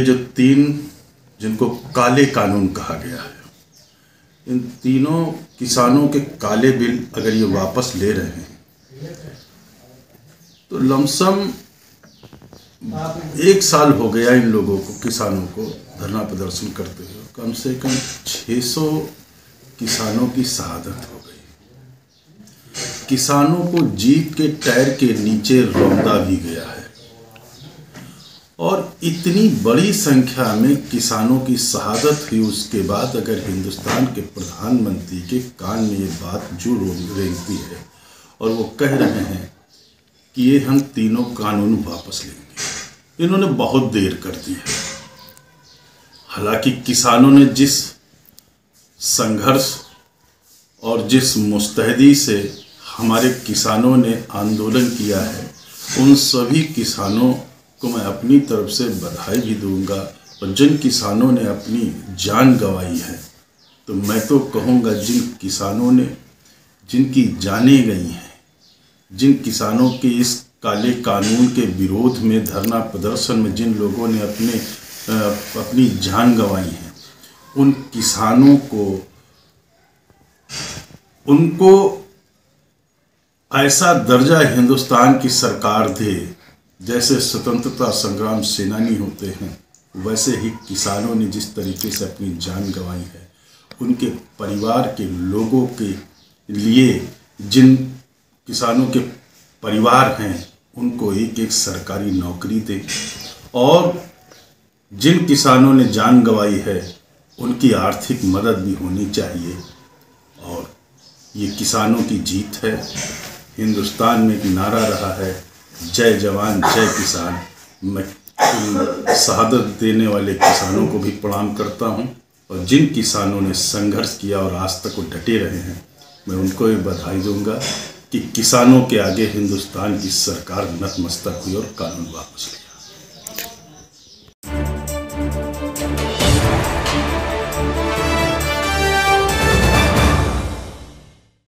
जो तीन जिनको काले कानून कहा गया है, इन तीनों किसानों के काले बिल अगर ये वापस ले रहे हैं तो लमसम एक साल हो गया इन लोगों को, किसानों को धरना प्रदर्शन करते हुए। कम से कम 600 किसानों की शहादत हो गई। किसानों को जीप के टायर के नीचे रौंदा भी गया है। और इतनी बड़ी संख्या में किसानों की शहादत हुई उसके बाद अगर हिंदुस्तान के प्रधानमंत्री के कान में ये बात जो रेंगती है और वो कह रहे हैं कि ये हम तीनों कानून वापस लेंगे। इन्होंने बहुत देर कर दी है। हालाँकि किसानों ने जिस संघर्ष और जिस मुस्तैदी से हमारे किसानों ने आंदोलन किया है, उन सभी किसानों को मैं अपनी तरफ़ से बधाई भी दूँगा और जिन किसानों ने अपनी जान गंवाई है तो मैं तो कहूँगा जिन किसानों ने, जिनकी जानें गई हैं, जिन किसानों के इस काले कानून के विरोध में, धरना प्रदर्शन में जिन लोगों ने अपने अपनी जान गंवाई है, उन किसानों को, उनको ऐसा दर्जा हिंदुस्तान की सरकार दे जैसे स्वतंत्रता संग्राम सेनानी होते हैं, वैसे ही किसानों ने जिस तरीके से अपनी जान गंवाई है, उनके परिवार के लोगों के लिए जिन किसानों के परिवार हैं, उनको एक एक सरकारी नौकरी दे। और जिन किसानों ने जान गंवाई है, उनकी आर्थिक मदद भी होनी चाहिए। और ये किसानों की जीत है। हिंदुस्तान में एक नारा रहा है जय जवान, जय किसान। मैं शहादत देने वाले किसानों को भी प्रणाम करता हूँ और जिन किसानों ने संघर्ष किया और आज तक वो डटे रहे हैं, मैं उनको भी बधाई दूँगा कि किसानों के आगे हिंदुस्तान की सरकार नतमस्तक हुई और कानून वापस ले।